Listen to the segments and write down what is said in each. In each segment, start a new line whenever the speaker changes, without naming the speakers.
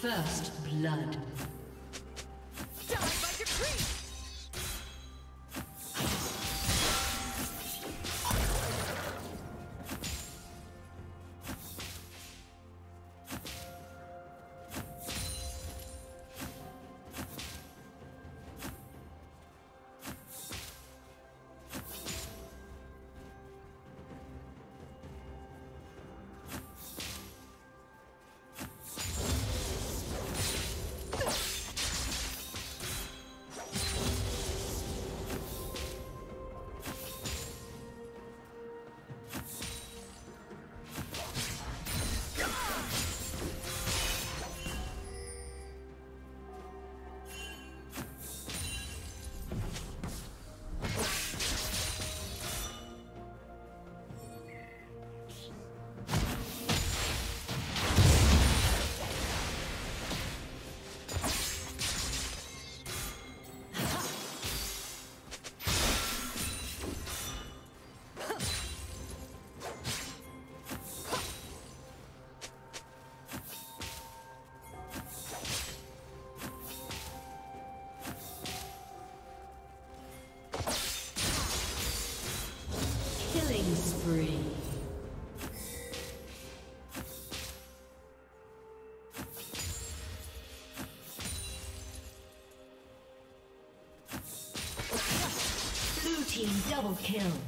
First blood. Double kill.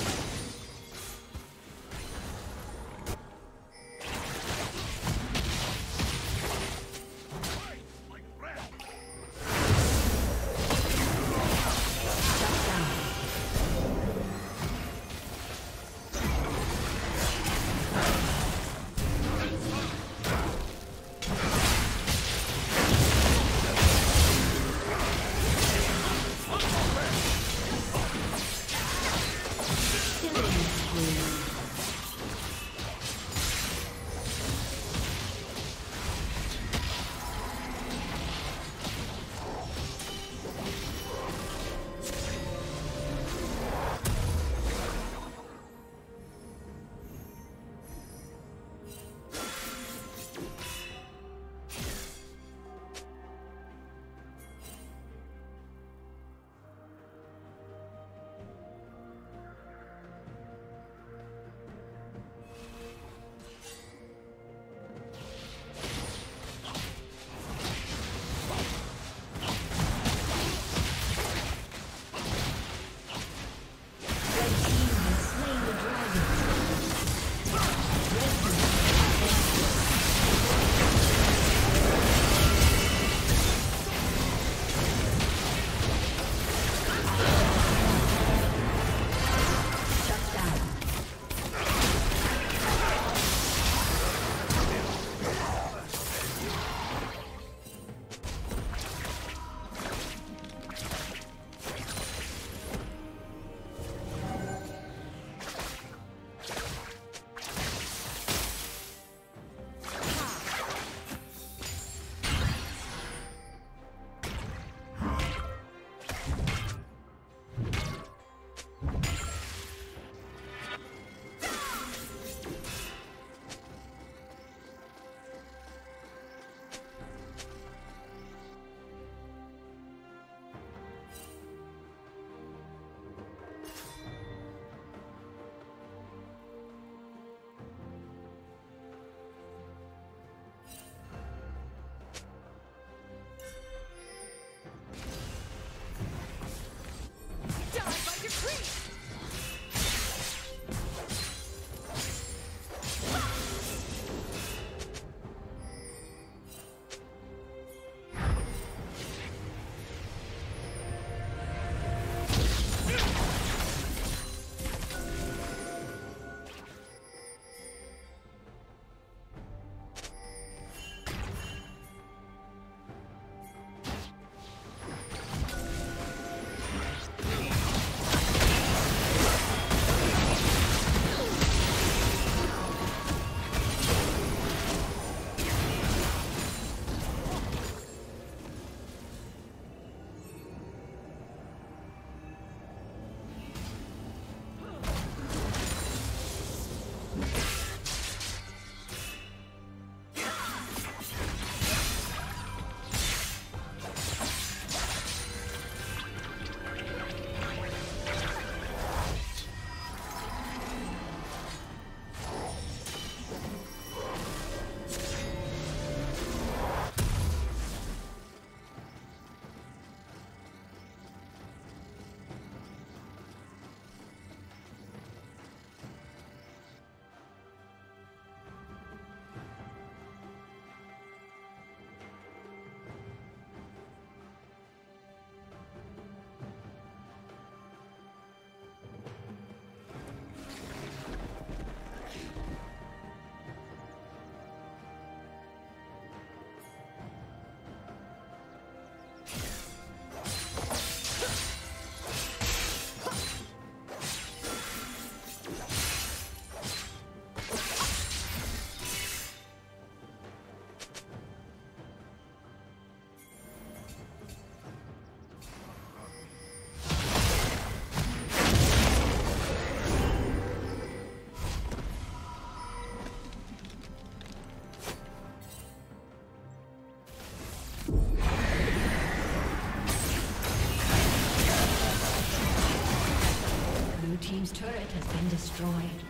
Destroyed.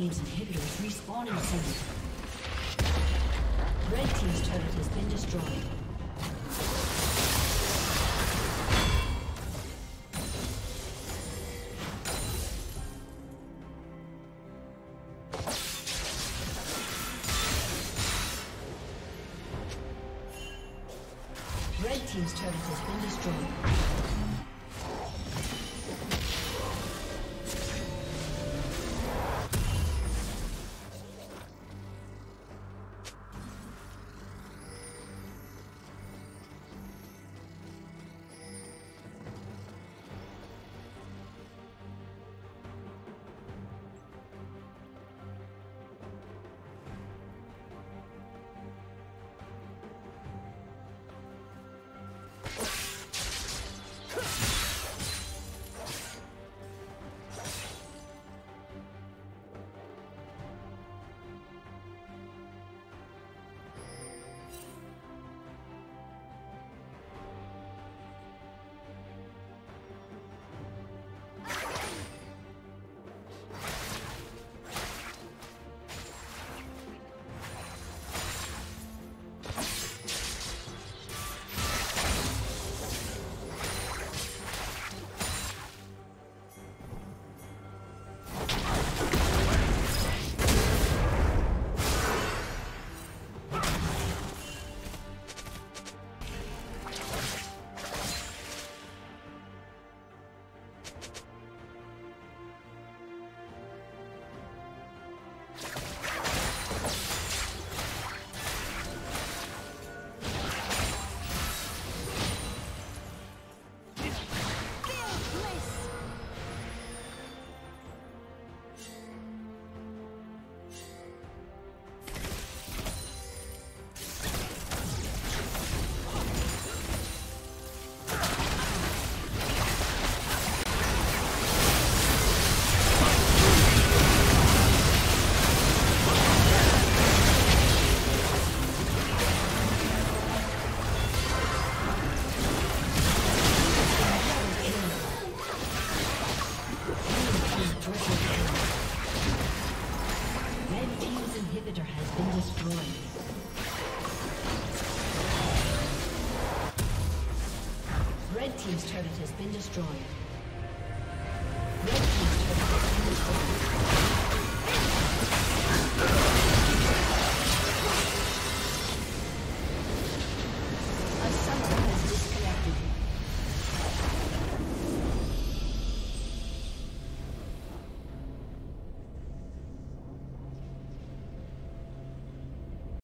Team's inhibitor is respawning soon. Red team's turret has been destroyed.